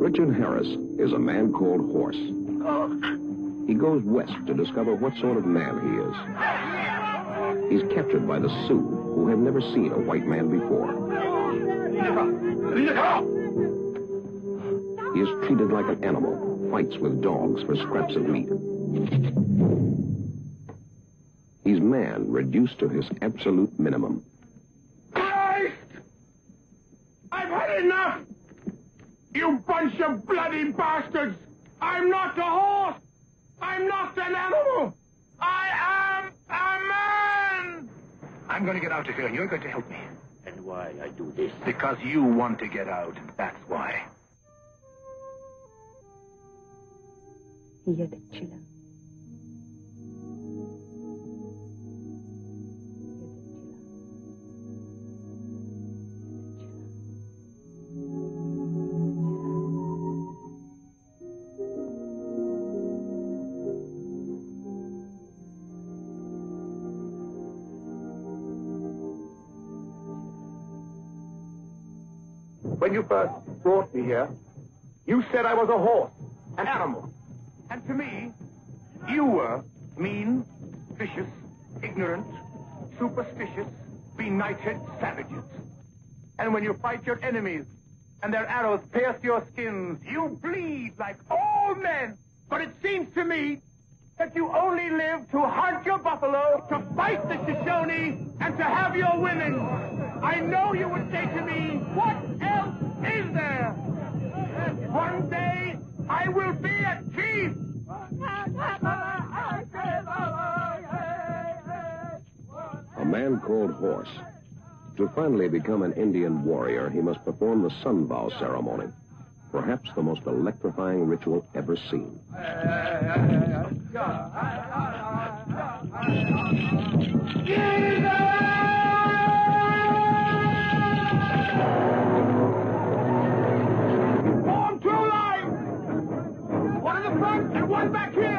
Richard Harris is a man called Horse. He goes west to discover what sort of man he is. He's captured by the Sioux, who have never seen a white man before. He is treated like an animal, fights with dogs for scraps of meat. He's man reduced to his absolute minimum. Christ! I've had enough! You bunch of bloody bastards! I'm not a horse! I'm not an animal! I am a man! I'm going to get out of here, and you're going to help me. And why I do this? Because you want to get out, that's why. هي When you first brought me here, you said I was a horse, an animal. And to me, you were mean, vicious, ignorant, superstitious, benighted savages. And when you fight your enemies and their arrows pierce your skins, you bleed like all men. But it seems to me that you only live to hunt your buffalo, to fight the Shoshone, and to have your women. I know you would say to me, what else will be a chief. A man called Horse. To finally become an Indian warrior, he must perform the sun vow ceremony. Perhaps the most electrifying ritual ever seen. One back here.